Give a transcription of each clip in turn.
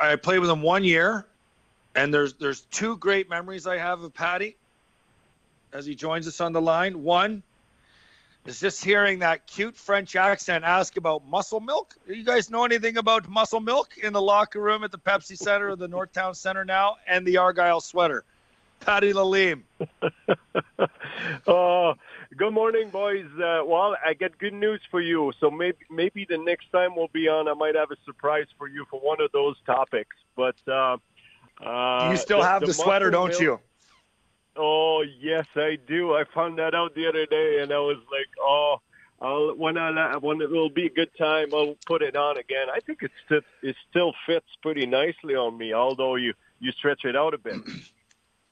I played with him one year, and there's there's two great memories I have of Patty as he joins us on the line. One is just hearing that cute French accent ask about muscle milk. Do you guys know anything about muscle milk in the locker room at the Pepsi Center or the Northtown Center now, and the Argyle sweater? Patty Lalime. oh, good morning, boys. Uh, well, I get good news for you. So maybe maybe the next time we'll be on, I might have a surprise for you for one of those topics. But uh, uh, you still have the, the sweater, don't milk, you? Oh yes, I do. I found that out the other day, and I was like, oh. I'll, when I when it will be a good time, I'll put it on again. I think it still it still fits pretty nicely on me, although you you stretch it out a bit.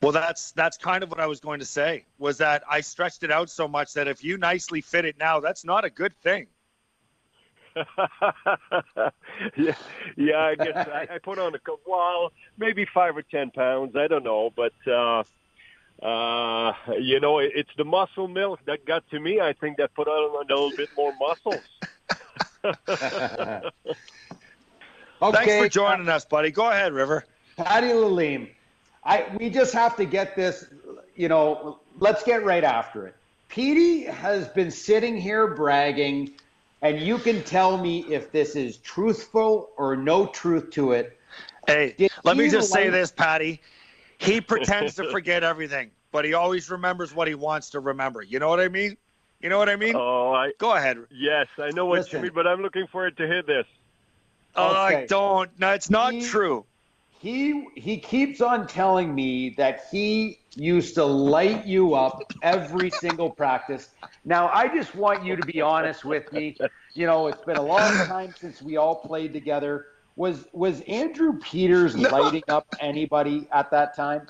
Well, that's that's kind of what I was going to say. Was that I stretched it out so much that if you nicely fit it now, that's not a good thing. yeah, yeah. I guess I, I put on a well, maybe five or ten pounds. I don't know, but uh, uh, you know, it, it's the muscle milk that got to me. I think that put on a little bit more muscles. okay. Thanks for joining us, buddy. Go ahead, River. Patty Lalime. I we just have to get this, you know, let's get right after it. Petey has been sitting here bragging, and you can tell me if this is truthful or no truth to it. Hey, Did let me just like- say this, Patty. He pretends to forget everything, but he always remembers what he wants to remember. You know what I mean? You know what I mean? Oh, I go ahead. Yes, I know what Listen. you mean, but I'm looking forward to hear this. Oh, okay. I don't. No, it's not he, true he he keeps on telling me that he used to light you up every single practice. Now I just want you to be honest with me. You know, it's been a long time since we all played together. Was was Andrew Peters no. lighting up anybody at that time?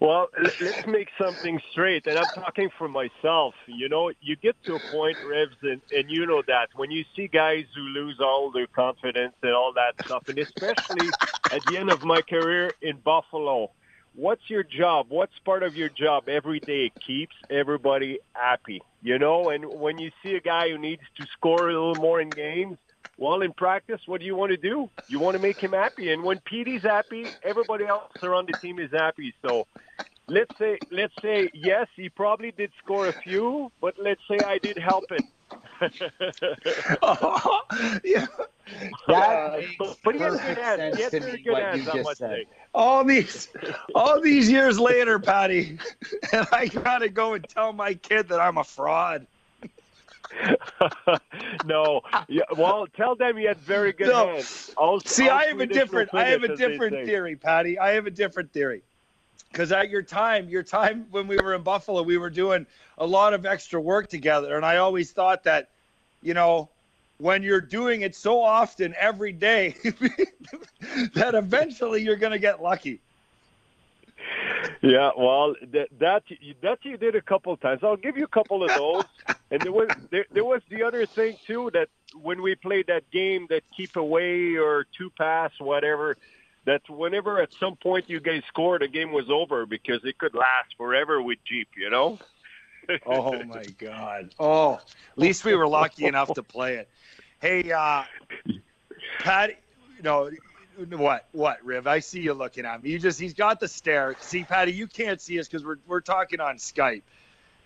Well, let's make something straight, and I'm talking for myself. You know, you get to a point, Revs, and, and you know that when you see guys who lose all their confidence and all that stuff, and especially at the end of my career in Buffalo, what's your job? What's part of your job every day? keeps everybody happy, you know. And when you see a guy who needs to score a little more in games, well, in practice, what do you want to do? You want to make him happy, and when Petey's happy, everybody else around the team is happy. So, let's say, let's say, yes, he probably did score a few, but let's say I did help it. oh, yeah. That uh, but he has good hands. He has very good hands, I must say. All these, all these years later, Patty, and I gotta go and tell my kid that I'm a fraud. no. Yeah, well, tell them you had very good no. hands. See, i have a different. I have a different theory, Patty. I have a different theory. Because at your time, your time when we were in Buffalo, we were doing a lot of extra work together, and I always thought that, you know, when you're doing it so often every day, that eventually you're going to get lucky. Yeah, well, that that that you did a couple times. I'll give you a couple of those. and there was there, there was the other thing too that when we played that game that keep away or two pass whatever, that whenever at some point you guys scored, the game was over because it could last forever with Jeep. You know. oh my God! Oh, at least we were lucky enough to play it. Hey, uh, Pat, you know what? What, Riv? I see you looking at me. You just—he's got the stare. See, Patty, you can't see us because we're we're talking on Skype,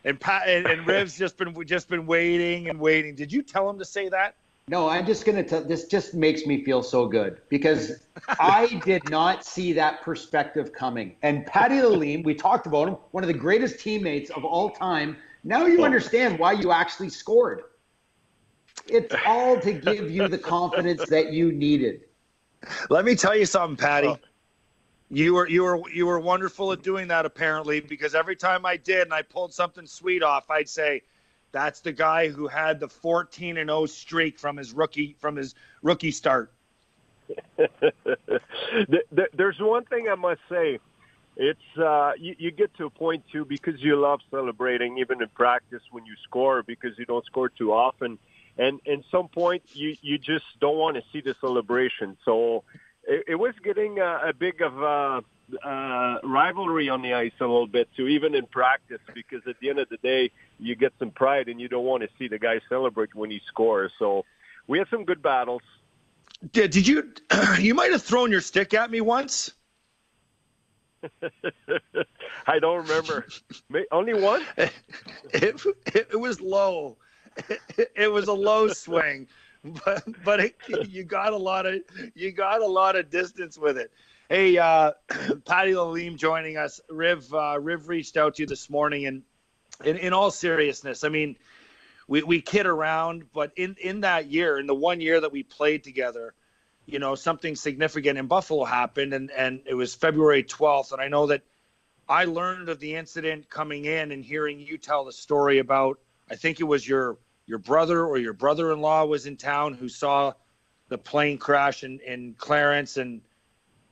and Pat and, and Riv's just been just been waiting and waiting. Did you tell him to say that? No, I'm just gonna tell. This just makes me feel so good because I did not see that perspective coming. And Patty Lalime, we talked about him, one of the greatest teammates of all time. Now you oh. understand why you actually scored. It's all to give you the confidence that you needed. Let me tell you something, Patty. Oh. You were you were you were wonderful at doing that apparently because every time I did and I pulled something sweet off, I'd say, "That's the guy who had the 14 and 0 streak from his rookie from his rookie start." There's one thing I must say. It's uh, you, you get to a point too because you love celebrating even in practice when you score because you don't score too often and at some point you you just don't want to see the celebration. So it, it was getting a, a big of a, uh, rivalry on the ice a little bit too, even in practice, because at the end of the day you get some pride and you don't want to see the guy celebrate when he scores. So we had some good battles. Did, did you? You might have thrown your stick at me once. I don't remember. Only one. It, it, it was low. It, was a low swing, but but it, you got a lot of you got a lot of distance with it. Hey, uh, Patty Lalime joining us. Riv uh, Riv reached out to you this morning, and in, in all seriousness, I mean, we, we kid around, but in, in that year, in the one year that we played together, you know, something significant in Buffalo happened, and, and it was February 12th. And I know that I learned of the incident coming in and hearing you tell the story about, I think it was your your brother or your brother-in-law was in town who saw the plane crash in, in Clarence, and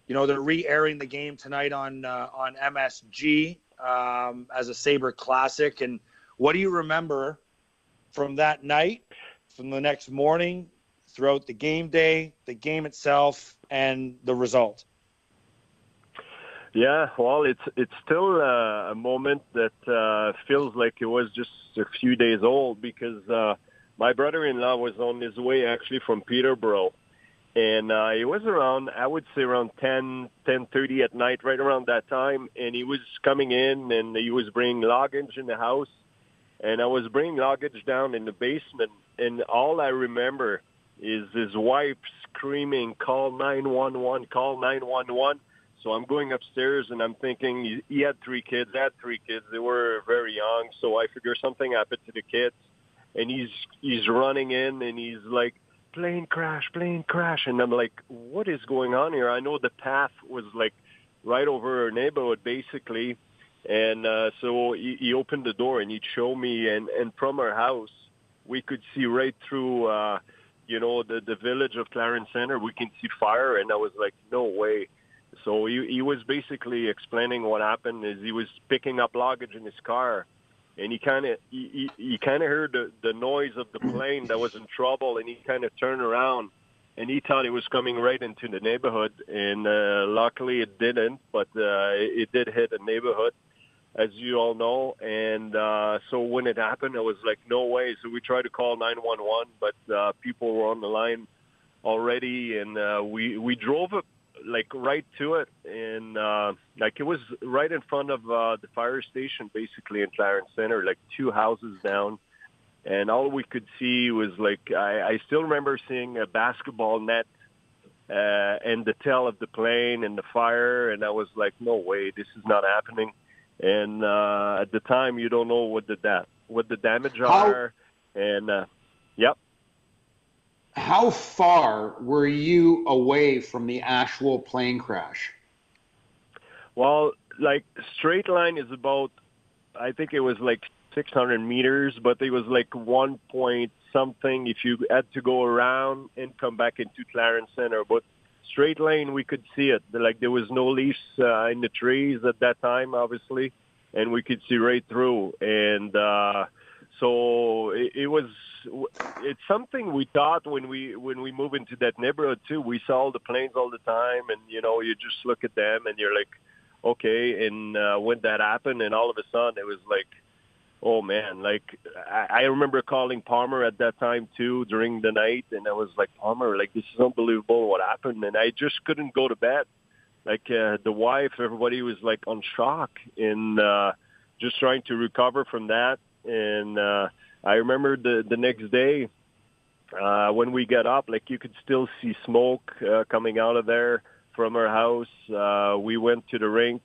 you know they're re-airing the game tonight on uh, on MSG um, as a Saber Classic. And what do you remember from that night, from the next morning, throughout the game day, the game itself, and the result? Yeah, well, it's it's still uh, a moment that uh, feels like it was just a few days old because uh, my brother-in-law was on his way actually from Peterborough and uh, it was around I would say around ten ten thirty at night, right around that time. And he was coming in, and he was bringing luggage in the house, and I was bringing luggage down in the basement. And all I remember is his wife screaming, "Call nine one one! Call nine one one!" So I'm going upstairs, and I'm thinking he had three kids. Had three kids. They were very young, so I figure something happened to the kids. And he's he's running in, and he's like plane crash, plane crash. And I'm like, what is going on here? I know the path was like right over our neighborhood, basically. And uh, so he, he opened the door and he'd show me, and, and from our house, we could see right through, uh, you know, the, the village of Clarence Center. We can see fire. And I was like, no way. So he, he was basically explaining what happened is he was picking up luggage in his car and he kind of he, he, he kind of heard the, the noise of the plane that was in trouble, and he kind of turned around, and he thought it was coming right into the neighborhood, and uh, luckily it didn't, but uh, it, it did hit a neighborhood, as you all know, and uh, so when it happened, I was like, no way. So we tried to call 911, but uh, people were on the line already, and uh, we we drove up like right to it. And uh like it was right in front of uh the fire station basically in Clarence Center like two houses down. And all we could see was like I, I still remember seeing a basketball net uh and the tail of the plane and the fire. And I was like no way this is not happening. And uh at the time you don't know what the da- what the damage are. And uh yep how far were you away from the actual plane crash? Well, like straight line is about, I think it was like 600 meters, but it was like one point something if you had to go around and come back into Clarence Center. But straight lane, we could see it. Like there was no leaves uh, in the trees at that time, obviously, and we could see right through. And uh, so it, it was it's something we thought when we when we move into that neighborhood too. We saw the planes all the time, and you know, you just look at them and you're like, okay. And uh, when that happened, and all of a sudden it was like, oh man, like I, I remember calling Palmer at that time too during the night, and I was like, Palmer, like this is unbelievable what happened, and I just couldn't go to bed. Like uh, the wife, everybody was like on shock and uh, just trying to recover from that, and. uh I remember the the next day uh, when we got up, like you could still see smoke uh, coming out of there from our house. Uh, we went to the rink,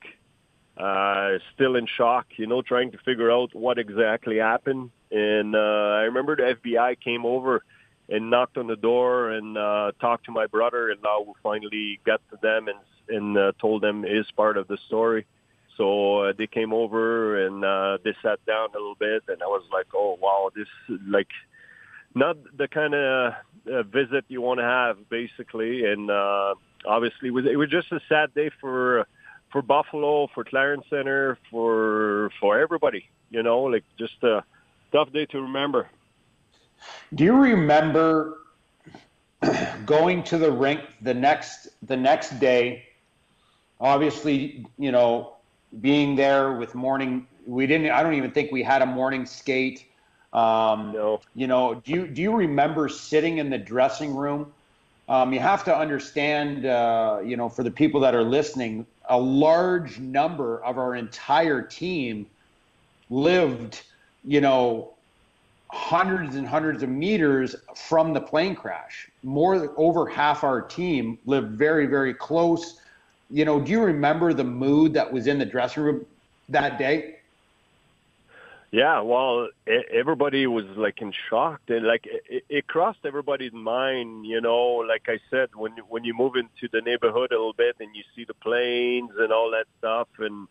uh, still in shock, you know, trying to figure out what exactly happened. And uh, I remember the FBI came over and knocked on the door and uh, talked to my brother, and now we finally got to them and and uh, told them his part of the story. So uh, they came over and uh, they sat down a little bit, and I was like, "Oh wow, this like not the kind of uh, visit you want to have, basically." And uh, obviously, it was it was just a sad day for for Buffalo, for Clarence Center, for for everybody. You know, like just a tough day to remember. Do you remember going to the rink the next the next day? Obviously, you know, being there with morning. We didn't. I don't even think we had a morning skate. Um, no. You know, do you do you remember sitting in the dressing room um, you have to understand, uh, you know, for the people that are listening, a large number of our entire team lived, you know, hundreds and hundreds of meters from the plane crash. More than over half our team lived very, very close. You know, do you remember the mood that was in the dressing room that day? Yeah, well, everybody was like in shock, and like it, it crossed everybody's mind. You know, like I said, when when you move into the neighborhood a little bit and you see the planes and all that stuff, and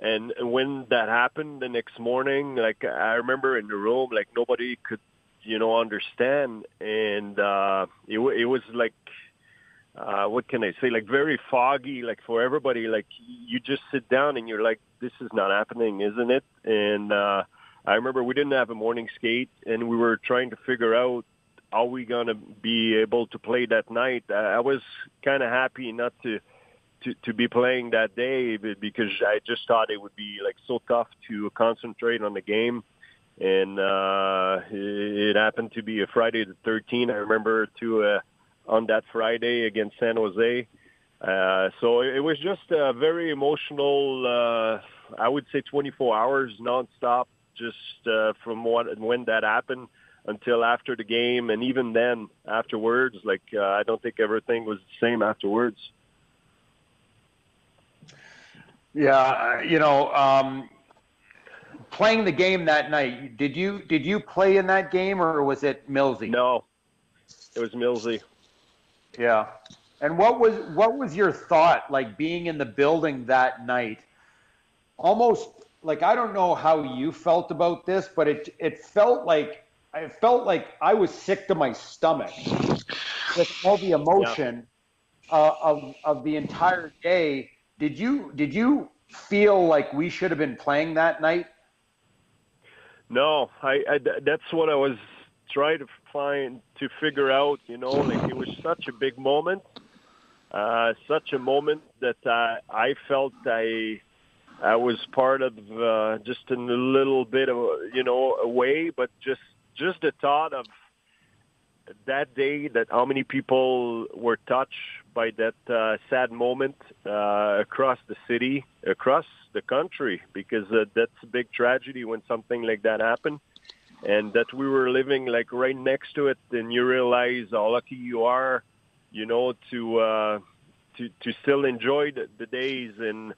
and when that happened the next morning, like I remember in the room, like nobody could, you know, understand, and uh, it it was like uh, what can I say? Like very foggy, like for everybody. Like you just sit down and you're like, this is not happening, isn't it? And uh, I remember we didn't have a morning skate, and we were trying to figure out how we gonna be able to play that night. I was kind of happy not to. To, to be playing that day because I just thought it would be like so tough to concentrate on the game and uh it, happened to be a Friday the 13th. I remember to uh on that Friday against San Jose. Uh, so it was just a very emotional, uh, I would say 24 hours nonstop, just uh, from what, when that happened until after the game. And even then afterwards, like, uh, I don't think everything was the same afterwards. Yeah, you know, um, playing the game that night, did you did you play in that game or was it Millsy? No, it was Millsy. Yeah. And what was what was your thought like being in the building that night? Almost like I don't know how you felt about this, but it it felt like I felt like I was sick to my stomach with all the emotion yeah. uh, of of the entire day. Did you did you feel like we should have been playing that night? No, I, I that's what I was trying to find to figure out, you know, like it was such a big moment, uh, such a moment that uh, I felt I I was part of uh, just in a little bit of you know a way, but just just the thought of that day that how many people were touched by that uh, sad moment uh, across the city, across the country, because uh, that's a big tragedy when something like that happened and that we were living like right next to it and you realize how lucky you are you know to uh to to still enjoy the, the days. And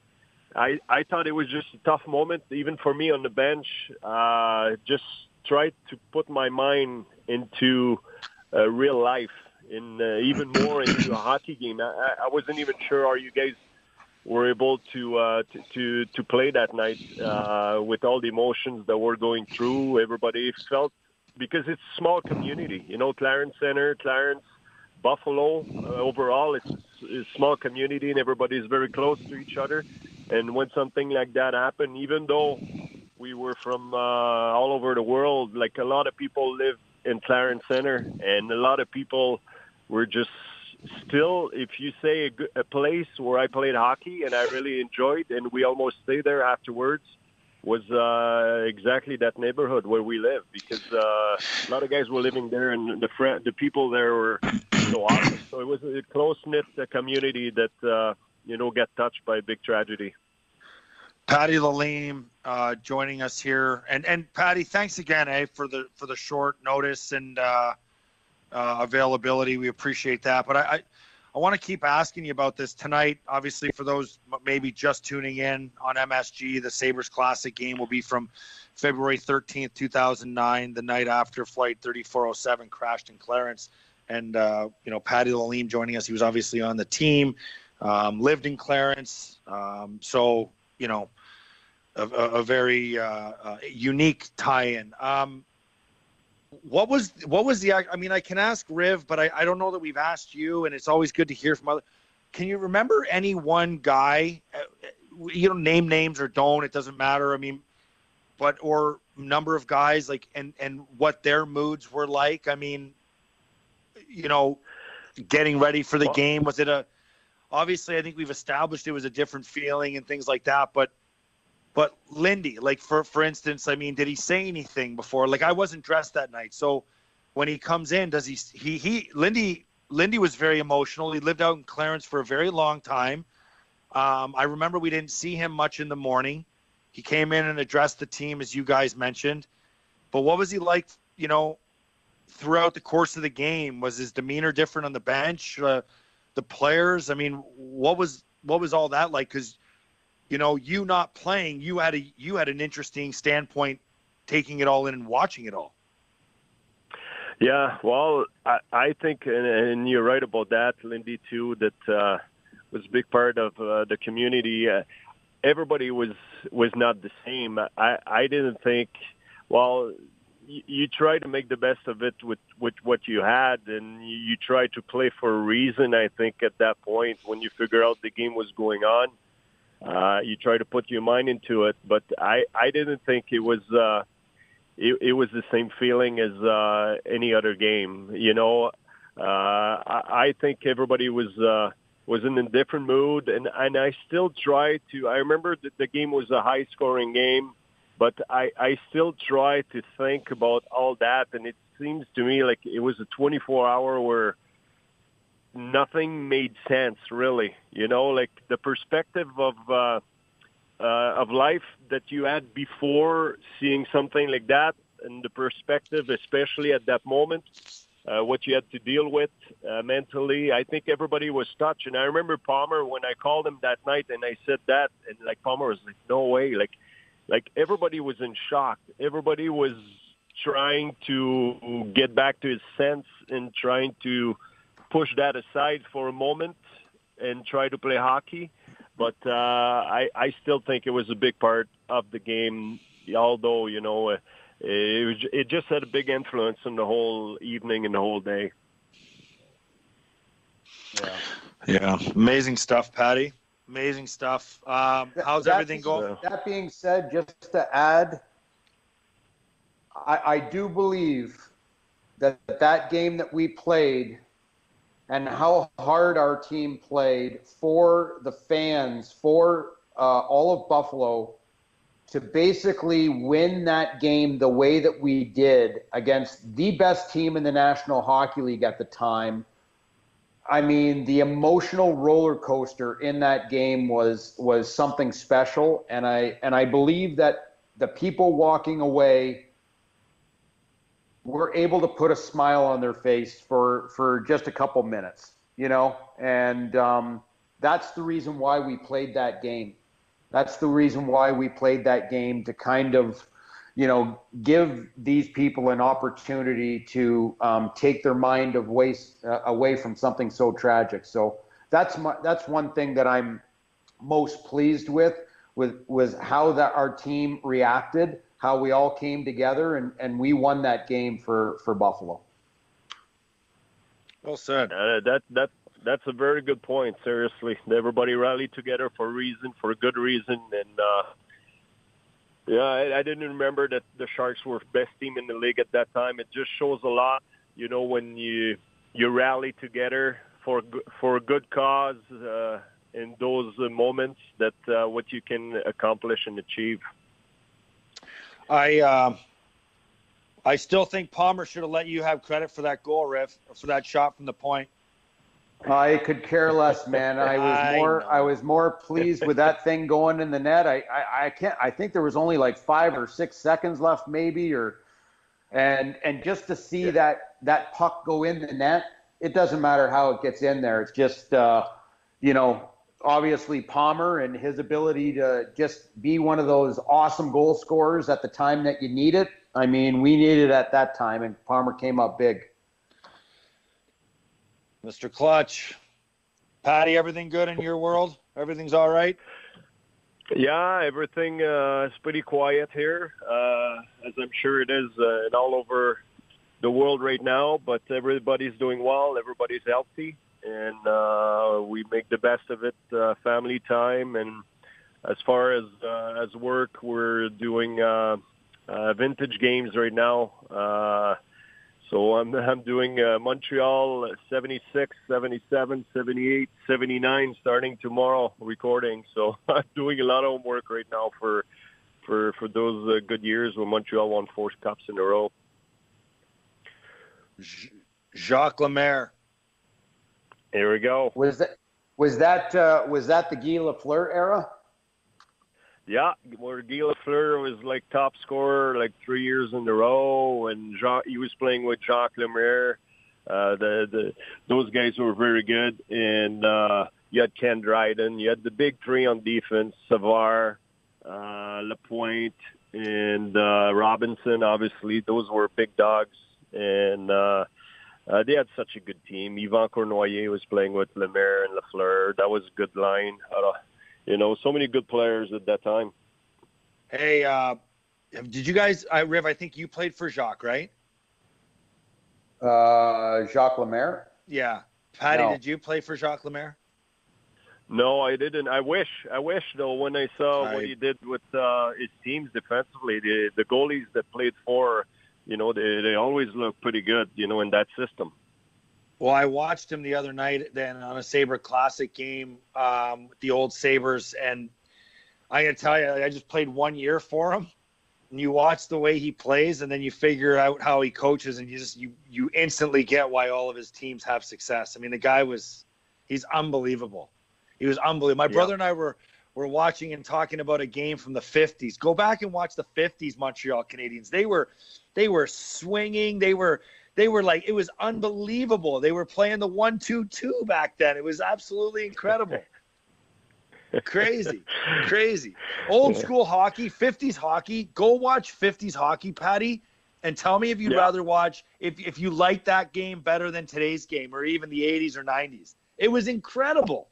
i i thought it was just a tough moment even for me on the bench. Uh just tried to put my mind into uh, real life in uh, even more into a hockey game. I, I wasn't even sure are you guys were able to uh, to, to play that night uh, with all the emotions that we're going through. Everybody felt because it's a small community, you know, Clarence Center, Clarence, Buffalo. Uh, overall, it's, it's a small community, and everybody is very close to each other. And when something like that happened, even though we were from uh, all over the world, like a lot of people live in Clarence Center, and a lot of people were just still, if you say a, a, place where I played hockey and I really enjoyed, and we almost stay there afterwards, was uh, exactly that neighborhood where we live because uh, a lot of guys were living there, and the fr- the people there were so awesome. So it was a close knit uh, community that uh, you know got touched by a big tragedy. Patty Lalime uh, joining us here, and and Patty, thanks again, eh, for the for the short notice and. Uh, uh, availability. We appreciate that. But I, I, I want to keep asking you about this tonight. Obviously, for those maybe just tuning in on MSG, the Sabres Classic game will be from February 13th, 2009, the night after Flight 3407 crashed in Clarence. And, uh, you know, Patty Lalime joining us. He was obviously on the team, um, lived in Clarence. Um, so, you know, a, a very uh, uh, unique tie-in. Um, what was what was the? I mean, I can ask Riv, but I, I don't know that we've asked you, and it's always good to hear from other. Can you remember any one guy? Uh, you know, name names or don't. It doesn't matter. I mean, but or number of guys like and and what their moods were like. I mean, you know, getting ready for the game. Was it a? Obviously, I think we've established it was a different feeling and things like that. But but Lindy, like for for instance, I mean, did he say anything before? Like I wasn't dressed that night, so when he comes in, does he he he Lindy Lindy was very emotional. He lived out in Clarence for a very long time. Um, I remember we didn't see him much in the morning. He came in and addressed the team, as you guys mentioned. But what was he like, you know, throughout the course of the game? Was his demeanor different on the bench? Uh, the players? I mean, what was what was all that like? Because you know, you not playing, you had a you had an interesting standpoint, taking it all in and watching it all. Yeah, well, I, I think, and, and you're right about that, Lindy, too. That uh, was a big part of uh, the community. Uh, everybody was was not the same. I I didn't think. Well, you, try to make the best of it with with what you had, and you, you try to play for a reason. I think at that point, when you figure out the game was going on, uh, you try to put your mind into it. But I I didn't think it was. Uh, it, it was the same feeling as uh, any other game. You know, uh, I, I think everybody was uh, was in a different mood, and and I still try to. I remember that the game was a high scoring game, but I I still try to think about all that, and it seems to me like it was a 24 hour where nothing made sense really. You know, like the perspective of. Uh, uh, of life that you had before seeing something like that and the perspective, especially at that moment, uh, what you had to deal with uh, mentally. I think everybody was touched. And I remember Palmer when I called him that night and I said that, and like Palmer was like, "No way!" Like, like everybody was in shock. Everybody was trying to get back to his sense and trying to push that aside for a moment and try to play hockey. But uh, I, I still think it was a big part of the game, although, you know, uh, it, was, it just had a big influence on the whole evening and the whole day. Yeah. Yeah. Amazing stuff, Patty. Amazing stuff. Um, how's that, everything going? That being said, just to add, I, I do believe that that game that we played and how hard our team played for the fans, for uh, all of Buffalo, to basically win that game the way that we did against the best team in the National Hockey League at the time. I mean, the emotional roller coaster in that game was was something special, and I and I believe that the people walking away were able to put a smile on their face for for just a couple minutes, you know, and um, that's the reason why we played that game. That's the reason why we played that game to kind of, you know, give these people an opportunity to um, take their mind away uh, away from something so tragic. So that's my that's one thing that I'm most pleased with with was how that our team reacted how we all came together and, and we won that game for, for Buffalo. Well said. Uh, that that that's a very good point. Seriously, everybody rallied together for a reason, for a good reason, and uh, yeah, I, I didn't remember that the Sharks were best team in the league at that time. It just shows a lot, you know, when you you rally together for for a good cause uh, in those moments that uh, what you can accomplish and achieve. I uh, I still think Palmer should have let you have credit for that goal, Riv, for that shot from the point. I could care less, man. I was more I, I, was more pleased with that thing going in the net. I, I, I can't I think there was only like five or six seconds left maybe or and and just to see yeah. that that puck go in the net, it doesn't matter how it gets in there. It's just uh, you know, obviously Palmer and his ability to just be one of those awesome goal scorers at the time that you need it. I mean, we needed it at that time, and Palmer came up big. Mr. Clutch, Patty, everything good in your world? Everything's all right? Yeah, everything uh, is pretty quiet here, uh, as I'm sure it is uh, all over the world right now. But everybody's doing well. Everybody's healthy and uh, we make the best of it. Uh, family time, and as far as uh, as work, we're doing uh, uh, vintage games right now. Uh, so I'm I'm doing uh, Montreal 76, 77, 78, 79 starting tomorrow recording. So I'm doing a lot of homework right now for for for those uh, good years when Montreal won four cups in a row. Jacques Lemaire Here we go. Was that was that uh, was that the Guy Lafleur era? Yeah, where Guy Lafleur was like top scorer like three years in a row, and Jacques, he was playing with Jacques Lemaire. Uh, the the those guys were very good, and uh, you had Ken Dryden, you had the big three on defense: Savard, uh, Lapointe, and uh, Robinson. Obviously, those were big dogs, and uh, uh, they had such a good team. Yvan Cournoyer was playing with Lemaire and Lafleur. That was a good line. Uh, you know, so many good players at that time. Hey, uh, did you guys, I, Riv, I think you played for Jacques, right? Uh, Jacques Lemaire? Yeah. Patty, No. did you play for Jacques Lemaire? No, I didn't. I wish. I wish though. When I saw I- what he did with uh, his teams defensively, the the goalies that played for, you know, they they always look pretty good. You know, in that system. Well, I watched him the other night then on a Sabre Classic game um, with the old Sabres, and I gotta tell you, I just played one year for him. And you watch the way he plays, and then you figure out how he coaches, and you just you you instantly get why all of his teams have success. I mean, the guy was he's unbelievable. He was unbelievable. My Yeah. brother and I were were watching and talking about a game from the 50s. Go back and watch the 50s Montreal Canadiens. They were they were swinging. They were they were like it was unbelievable. They were playing the one two two back then. It was absolutely incredible. crazy, crazy. Old school hockey, 50s hockey. Go watch 50s hockey, Patty, and tell me if you'd Yeah. rather watch if if you like that game better than today's game or even the 80s or 90s. It was incredible.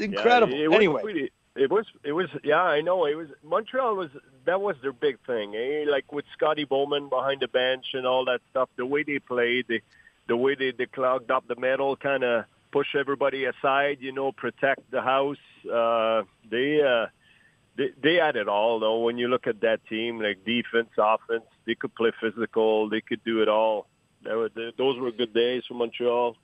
Incredible. Yeah, it was anyway, it was it was yeah I know it was Montreal was that was their big thing eh? like with Scotty Bowman behind the bench and all that stuff the way they played the the way they, they clogged up the middle kind of push everybody aside you know protect the house uh, they uh, they they had it all though when you look at that team like defense offense they could play physical they could do it all that were, those were good days for Montreal.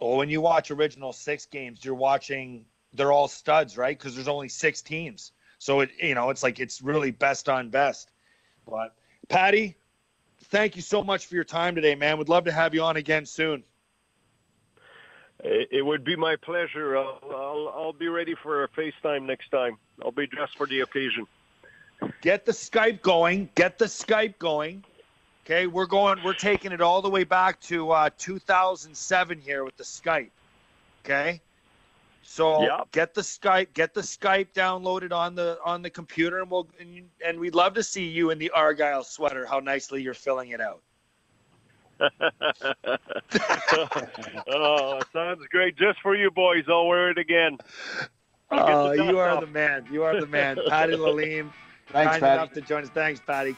Well, when you watch original six games, you're watching they're all studs, right? Because there's only six teams, so it you know it's like it's really best on best. But Patty, thank you so much for your time today, man. We'd love to have you on again soon. It, it would be my pleasure. I'll, I'll, I'll be ready for a FaceTime next time. I'll be dressed for the occasion. Get the Skype going. Get the Skype going. Okay, we're going. We're taking it all the way back to uh, 2007 here with the Skype. Okay, so Yep. get the Skype. Get the Skype downloaded on the on the computer, and we'll and, and we'd love to see you in the Argyle sweater. How nicely you're filling it out. oh, sounds great. Just for you boys. I'll wear it again. Oh, you are off. the man. You are the man. Patty Lalime, Thanks, kind Patty. enough to join us. Thanks, Patty.